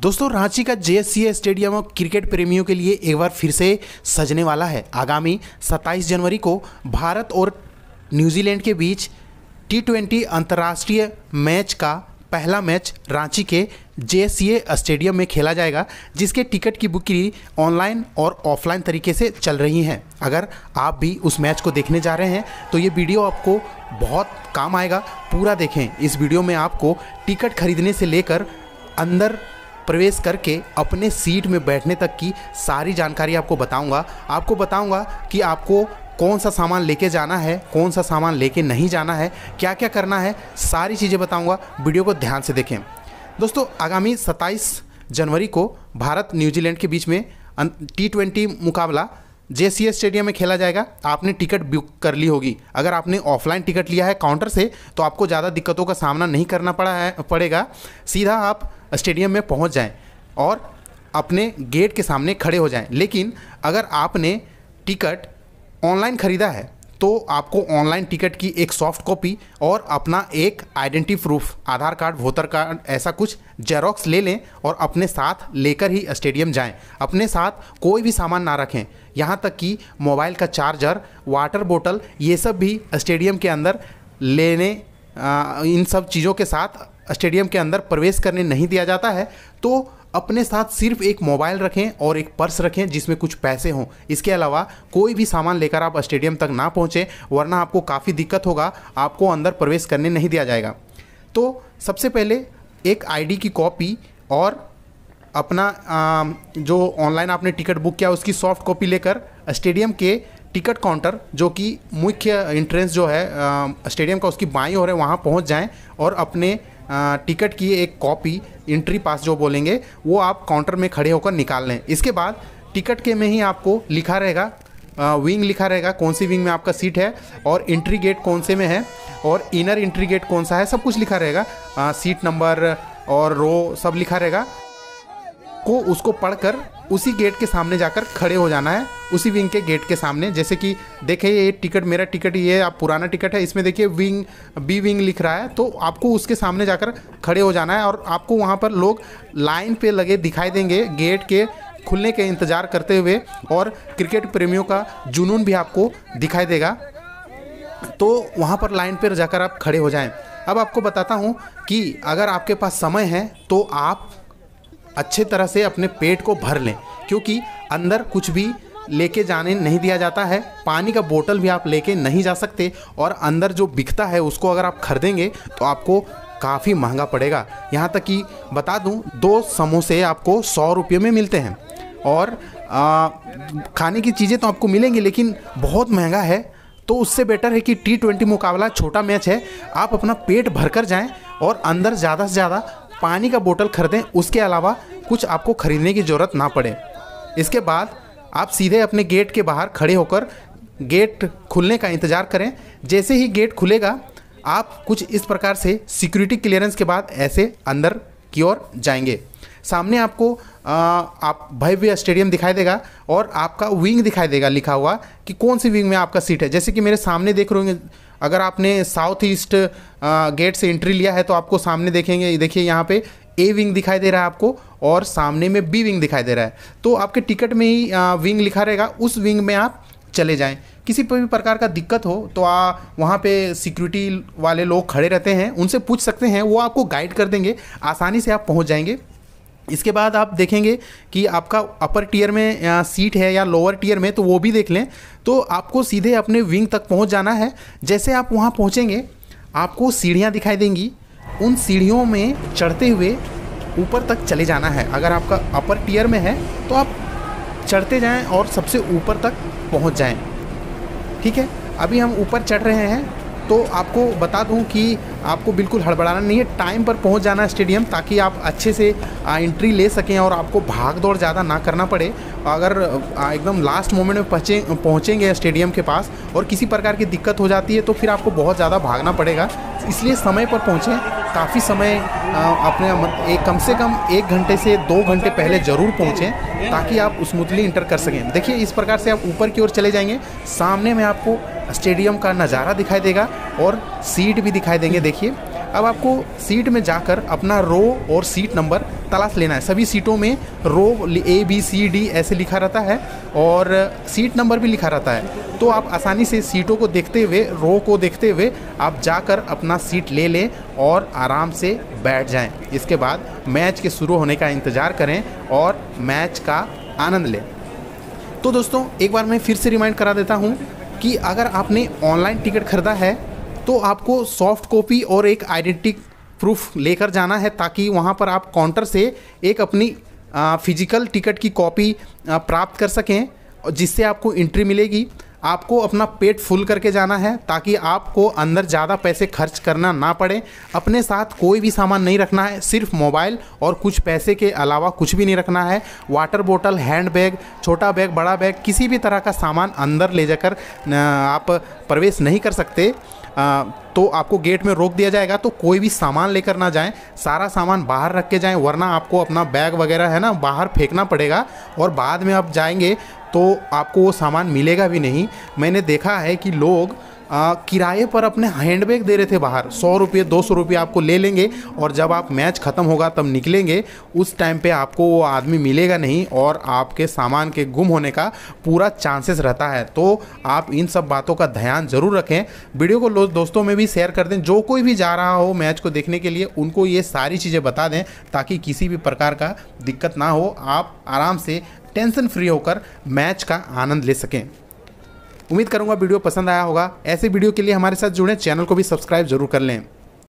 दोस्तों, रांची का जे stadium cricket प्रेमियों के लिए एक बार फिर से सजने वाला है। आगामी 27 जनवरी को भारत और न्यूजीलैंड के बीच टी ट्वेंटी अंतर्राष्ट्रीय मैच का पहला मैच रांची के जे स्टेडियम में खेला जाएगा, जिसके टिकट की बुकिंग ऑनलाइन और ऑफलाइन तरीके से चल रही हैं। अगर आप भी उस मैच को देखने जा रहे हैं तो ये वीडियो आपको बहुत काम आएगा। पूरा देखें, इस वीडियो में आपको टिकट खरीदने से लेकर अंदर प्रवेश करके अपने सीट में बैठने तक की सारी जानकारी आपको बताऊँगा। आपको बताऊँगा कि आपको कौन सा सामान लेके जाना है, कौन सा सामान लेके नहीं जाना है क्या क्या करना है, सारी चीज़ें बताऊँगा। वीडियो को ध्यान से देखें। दोस्तों, आगामी 27 जनवरी को भारत न्यूजीलैंड के बीच में टी ट्वेंटी मुकाबला जे स्टेडियम में खेला जाएगा। आपने टिकट बुक कर ली होगी। अगर आपने ऑफलाइन टिकट लिया है काउंटर से तो आपको ज़्यादा दिक्कतों का सामना नहीं करना पड़ा है, पड़ेगा। सीधा आप स्टेडियम में पहुँच जाएँ और अपने गेट के सामने खड़े हो जाएँ। लेकिन अगर आपने टिकट ऑनलाइन ख़रीदा है तो आपको ऑनलाइन टिकट की एक सॉफ्ट कॉपी और अपना एक identity proof, Aadhaar card, voter card, ऐसा कुछ जेरोक्स ले लें और अपने साथ लेकर ही स्टेडियम जाएँ। अपने साथ कोई भी सामान ना रखें। यहाँ तक कि मोबाइल का चार्जर, वाटर बोतल ये सब भी स्टेडियम के अंदर लेने इन सब चीज़ों के साथ स्टेडियम के अंदर प्रवेश करने नहीं दिया जाता है तो अपने साथ सिर्फ़ एक मोबाइल रखें और एक पर्स रखें जिसमें कुछ पैसे हों। इसके अलावा कोई भी सामान लेकर आप स्टेडियम तक ना पहुँचें वरना आपको काफ़ी दिक्कत होगा आपको अंदर प्रवेश करने नहीं दिया जाएगा। तो सबसे पहले एक आईडी की कॉपी और अपना आ, जो ऑनलाइन आपने टिकट बुक किया उसकी सॉफ्ट कॉपी लेकर स्टेडियम के टिकट काउंटर जो कि मुख्य इंट्रेंस जो है स्टेडियम का उसकी बाई और है वहाँ पहुँच जाएँ और अपने टिकट की एक कॉपी एंट्री पास जो बोलेंगे, वो आप काउंटर में खड़े होकर निकाल लें। इसके बाद टिकट के में ही आपको लिखा रहेगा विंग लिखा रहेगा, कौन सी विंग में आपका सीट है, और इंट्री गेट कौन से में है, और इनर इंट्री गेट कौन सा है, सब कुछ लिखा रहेगा। सीट नंबर और रो सब लिखा रहेगा। को उसको पढ़कर उसी गेट के सामने जाकर खड़े हो जाना है, उसी विंग के गेट के सामने। जैसे कि देखिए ये टिकट, मेरा टिकट, ये आप पुराना टिकट है, इसमें देखिए विंग बी विंग लिख रहा है तो आपको उसके सामने जाकर खड़े हो जाना है और आपको वहाँ पर लोग लाइन पे लगे दिखाई देंगे गेट के खुलने के इंतज़ार करते हुए और क्रिकेट प्रेमियों का जुनून भी आपको दिखाई देगा। तो वहाँ पर लाइन पर जाकर आप खड़े हो जाएँ। अब आपको बताता हूँ कि अगर आपके पास समय है तो आप अच्छे तरह से अपने पेट को भर लें क्योंकि अंदर कुछ भी लेके जाने नहीं दिया जाता है पानी का बोतल भी आप लेके नहीं जा सकते और अंदर जो बिकता है उसको अगर आप खरीदेंगे तो आपको काफ़ी महँगा पड़ेगा। यहाँ तक कि बता दूँ दो समोसे आपको सौ रुपये में मिलते हैं। और आ, खाने की चीज़ें तो आपको मिलेंगी लेकिन बहुत महँगा है तो उससे बेटर है कि टी ट्वेंटी मुकाबला छोटा मैच है। आप अपना पेट भरकर जाएँ और अंदर ज़्यादा से ज़्यादा पानी का बोतल खरीदें उसके अलावा कुछ आपको खरीदने की ज़रूरत ना पड़े। इसके बाद आप सीधे अपने गेट के बाहर खड़े होकर गेट खुलने का इंतज़ार करें। जैसे ही गेट खुलेगा आप कुछ इस प्रकार से सिक्योरिटी क्लियरेंस के बाद ऐसे अंदर की ओर जाएँगे। सामने आपको आ, आप भव्य स्टेडियम दिखाई देगा और आपका विंग दिखाई देगा लिखा हुआ कि कौन सी विंग में आपका सीट है। जैसे कि मेरे सामने देख रहे होंगे अगर आपने साउथ ईस्ट गेट से एंट्री लिया है तो आपको सामने देखेंगे, देखिए यहाँ पे ए विंग दिखाई दे रहा है आपको और सामने में बी विंग दिखाई दे रहा है। तो आपके टिकट में ही विंग लिखा रहेगा, उस विंग में आप चले जाएँ। किसी पर भी प्रकार का दिक्कत हो तो आ, वहाँ पे सिक्योरिटी वाले लोग खड़े रहते हैं, उनसे पूछ सकते हैं, वो आपको गाइड कर देंगे, आसानी से आप पहुँच जाएँगे। इसके बाद आप देखेंगे कि आपका अपर टीयर में सीट है, या लोअर टीयर में तो वो भी देख लें। तो आपको सीधे अपने विंग तक पहुँच जाना है। जैसे आप वहाँ पहुँचेंगे, आपको सीढ़ियाँ दिखाई देंगी। उन सीढ़ियों में चढ़ते हुए ऊपर तक चले जाना है। अगर आपका अपर टीयर में है तो आप चढ़ते जाएँ और सबसे ऊपर तक पहुँच जाएँ। ठीक है? अभी हम ऊपर चढ़ रहे हैं तो आपको बता दूँ कि आपको बिल्कुल हड़बड़ाना नहीं है। टाइम पर पहुँच जाना है स्टेडियम ताकि आप अच्छे से एंट्री ले सकें और आपको भाग दौड़ ज़्यादा ना करना पड़े। अगर एकदम लास्ट मोमेंट में पहुँचे पहुँचेंगे स्टेडियम के पास और किसी प्रकार की दिक्कत हो जाती है तो फिर आपको बहुत ज़्यादा भागना पड़ेगा। इसलिए समय पर पहुँचें। काफ़ी समय अपने एक कम से कम एक घंटे से दो घंटे पहले ज़रूर पहुँचें ताकि आप स्मूथली इंटर कर सकें। देखिए, इस प्रकार से आप ऊपर की ओर चले जाएँगे। सामने में आपको स्टेडियम का नज़ारा दिखाई देगा और सीट भी दिखाई देंगे। देखिए, अब आपको सीट में जाकर अपना रो और सीट नंबर तलाश लेना है। सभी सीटों में रो ए बी सी डी ऐसे लिखा रहता है और सीट नंबर भी लिखा रहता है। तो आप आसानी से सीटों को देखते हुए रो को देखते हुए आप जाकर अपना सीट ले लें और आराम से बैठ जाएँ। इसके बाद मैच के शुरू होने का इंतज़ार करें और मैच का आनंद लें। तो दोस्तों, एक बार मैं फिर से रिमाइंड करा देता हूँ कि अगर आपने ऑनलाइन टिकट खरीदा है तो आपको सॉफ्ट कॉपी और एक आइडेंटिटी प्रूफ लेकर जाना है ताकि वहाँ पर आप काउंटर से एक अपनी फ़िज़िकल टिकट की कॉपी प्राप्त कर सकें जिससे आपको एंट्री मिलेगी। आपको अपना पेट फुल करके जाना है ताकि आपको अंदर ज़्यादा पैसे खर्च करना ना पड़े। अपने साथ कोई भी सामान नहीं रखना है, सिर्फ़ मोबाइल और कुछ पैसे के अलावा कुछ भी नहीं रखना है। वाटर बोतल हैंड बैग छोटा बैग, बड़ा बैग, किसी भी तरह का सामान अंदर ले जाकर आप प्रवेश नहीं कर सकते। तो आपको गेट में रोक दिया जाएगा तो कोई भी सामान लेकर ना जाएँ, सारा सामान बाहर रख के जाएँ, वरना आपको अपना बैग वगैरह, है ना, बाहर फेंकना पड़ेगा और बाद में आप जाएँगे तो आपको वो सामान मिलेगा भी नहीं। मैंने देखा है कि लोग किराए पर अपने हैंडबैग दे रहे थे बाहर। सौ रुपये, दो सौ रुपये आपको ले लेंगे और जब आप मैच ख़त्म होगा तब निकलेंगे। उस टाइम पे आपको वो आदमी मिलेगा नहीं और आपके सामान के गुम होने का पूरा चांसेस रहता है। तो आप इन सब बातों का ध्यान ज़रूर रखें। वीडियो को दोस्तों में भी शेयर कर दें। जो कोई भी जा रहा हो मैच को देखने के लिए, उनको ये सारी चीज़ें बता दें ताकि किसी भी प्रकार का दिक्कत ना हो। आप आराम से टेंशन फ्री होकर मैच का आनंद ले सकें। उम्मीद करूँगा वीडियो पसंद आया होगा। ऐसे वीडियो के लिए हमारे साथ जुड़े, चैनल को भी सब्सक्राइब ज़रूर कर लें।